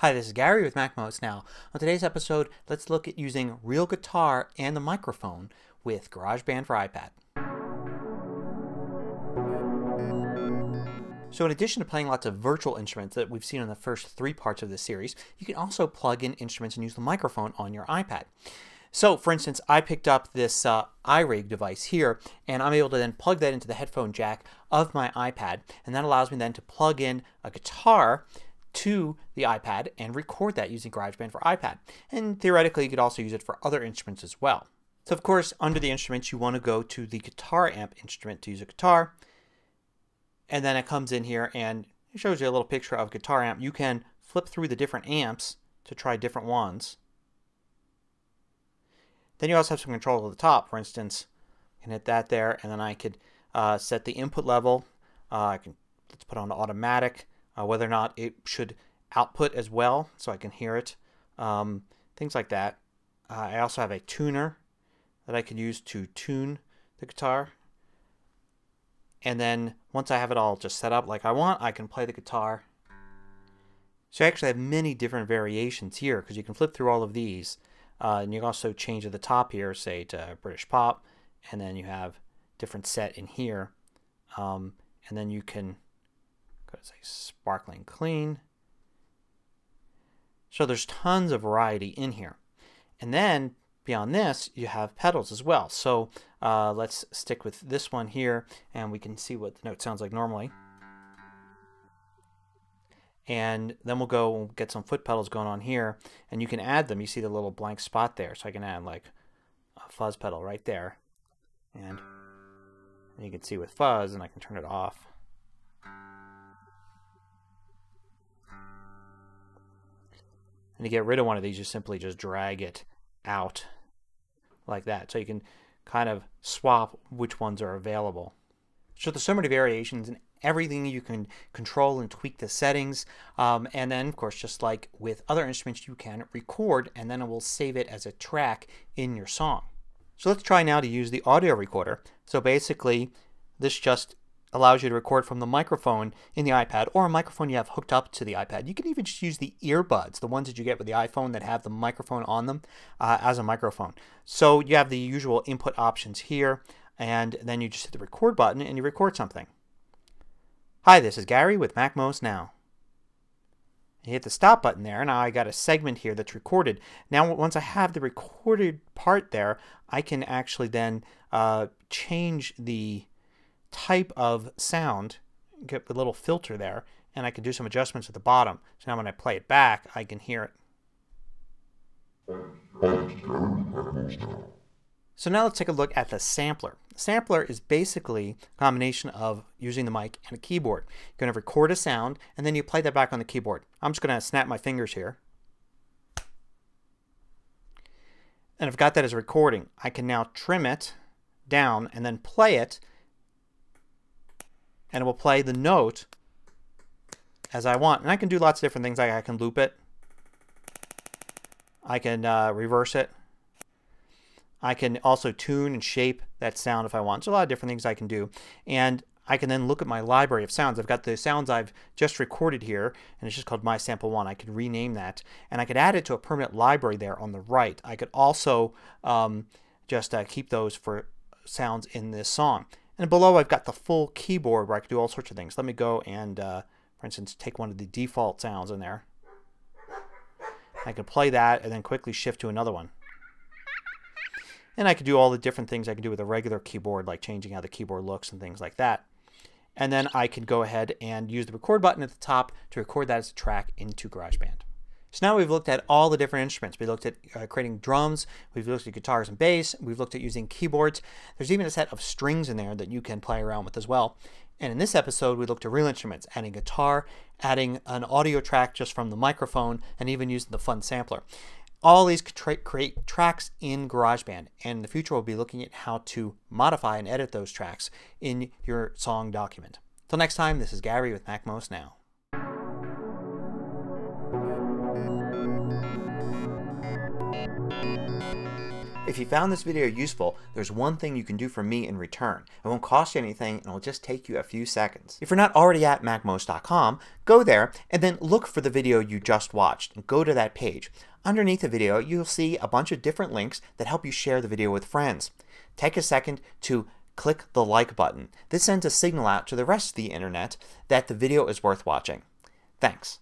Hi, this is Gary with MacMost Now. On today's episode, let's look at using real guitar and the microphone with GarageBand for iPad. So in addition to playing lots of virtual instruments that we've seen in the first three parts of this series, you can also plug in instruments and use the microphone on your iPad. So for instance, I picked up this uh, iRig device here and I'm able to then plug that into the headphone jack of my iPad and that allows me then to plug in a guitar to the iPad and record that using GarageBand for iPad. And theoretically you could also use it for other instruments as well. So of course under the instruments you want to go to the guitar amp instrument to use a guitar. And then it comes in here and it shows you a little picture of guitar amp. You can flip through the different amps to try different ones. Then you also have some control at the top. For instance, I can hit that there and then I could uh, set the input level. Uh, I can let's put on automatic uh, whether or not it should output as well so I can hear it. Um, things like that. Uh, I also have a tuner that I can use to tune the guitar. And then once I have it all just set up like I want, I can play the guitar. So I actually have many different variations here because you can flip through all of these. Uh, and you can also change at the top here, say to British pop, and then you have different set in here. Um, and then you can Go to say sparkling clean. So there's tons of variety in here. And then beyond this you have pedals as well. So uh, let's stick with this one here and we can see what the note sounds like normally. And then we'll go get some foot pedals going on here and you can add them. You see the little blank spot there. So I can add like a fuzz pedal right there. And you can see with fuzz and I can turn it off. And to get rid of one of these, you simply just drag it out like that. So you can kind of swap which ones are available. So there's so many variations and everything you can control and tweak the settings. Um, and then of course just like with other instruments you can record and then it will save it as a track in your song. So let's try now to use the audio recorder. So basically this just allows you to record from the microphone in the iPad or a microphone you have hooked up to the iPad. You can even just use the earbuds, the ones that you get with the iPhone that have the microphone on them uh, as a microphone. So you have the usual input options here and then you just hit the record button and you record something. Hi, this is Gary with MacMost Now. You hit the stop button there. Now I got a segment here that's recorded. Now once I have the recorded part there, I can actually then uh, change the type of sound, get a little filter there, and I can do some adjustments at the bottom. So now when I play it back, I can hear it. So now let's take a look at the sampler. The sampler is basically a combination of using the mic and a keyboard. You're going to record a sound and then you play that back on the keyboard. I'm just going to snap my fingers here. And I've got that as a recording. I can now trim it down and then play it and it will play the note as I want. And I can do lots of different things. Like I can loop it. I can uh, reverse it. I can also tune and shape that sound if I want. So a lot of different things I can do. And I can then look at my library of sounds. I've got the sounds I've just recorded here and it's just called My Sample 1. I could rename that and I could add it to a permanent library there on the right. I could also um, just uh, keep those for sounds in this song. And below I've got the full keyboard where I can do all sorts of things. Let me go and, uh, for instance, take one of the default sounds in there. I can play that and then quickly shift to another one. And I can do all the different things I can do with a regular keyboard, like changing how the keyboard looks and things like that. And then I can go ahead and use the record button at the top to record that as a track into GarageBand. So now we've looked at all the different instruments. We looked at uh, creating drums, we've looked at guitars and bass, we've looked at using keyboards. There's even a set of strings in there that you can play around with as well. And in this episode we looked at real instruments, adding guitar, adding an audio track just from the microphone, and even using the fun sampler. All these create tracks in GarageBand and in the future we'll be looking at how to modify and edit those tracks in your song document. Till next time, this is Gary with MacMost Now. If you found this video useful, there's one thing you can do for me in return. It won't cost you anything and it will just take you a few seconds. If you're not already at MacMost.com, go there and then look for the video you just watched and go to that page. Underneath the video you'll see a bunch of different links that help you share the video with friends. Take a second to click the like button. This sends a signal out to the rest of the internet that the video is worth watching. Thanks.